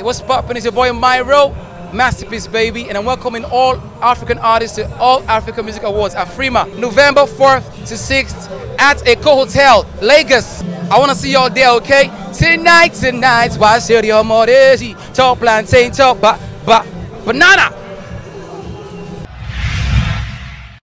What's poppin'? It's your boy Myro, Masterpiece Baby, and I'm welcoming all African artists to All African Music Awards AFRIMA, November 4th to 6th at Eko Hotel, Lagos. I wanna see y'all there, okay? Tonight, tonight, why should your more Top plantain, top ba, ba, banana.